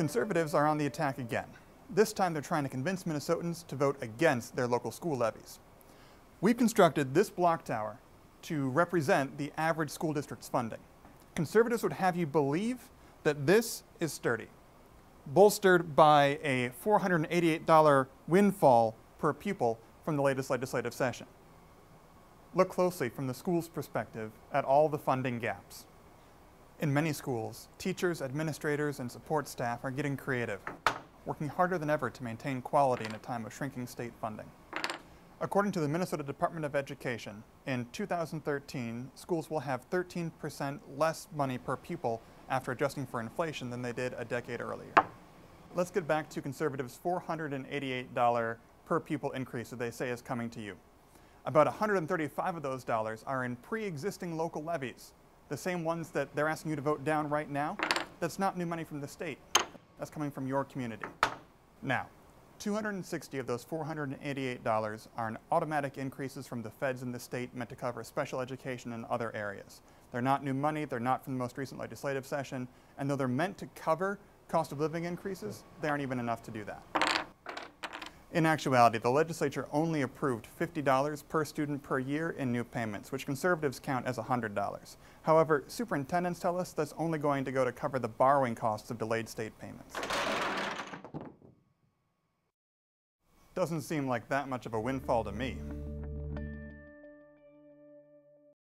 Conservatives are on the attack again. This time they're trying to convince Minnesotans to vote against their local school levies. We've constructed this block tower to represent the average school district's funding. Conservatives would have you believe that this is sturdy, bolstered by a $488 windfall per pupil from the latest legislative session. Look closely from the school's perspective at all the funding gaps. In many schools, teachers, administrators, and support staff are getting creative, working harder than ever to maintain quality in a time of shrinking state funding. According to the Minnesota Department of Education, in 2013, schools will have 13% less money per pupil after adjusting for inflation than they did a decade earlier. Let's get back to conservatives' $488 per pupil increase that they say is coming to you. About 135 of those dollars are in pre-existing local levies, the same ones that they're asking you to vote down right now. That's not new money from the state. That's coming from your community. Now, 260 of those $488 are automatic increases from the feds in the state meant to cover special education and other areas. They're not new money, they're not from the most recent legislative session, and though they're meant to cover cost of living increases, they aren't even enough to do that. In actuality, the legislature only approved $50 per student per year in new payments, which conservatives count as $100. However, superintendents tell us that's only going to go to cover the borrowing costs of delayed state payments. Doesn't seem like that much of a windfall to me.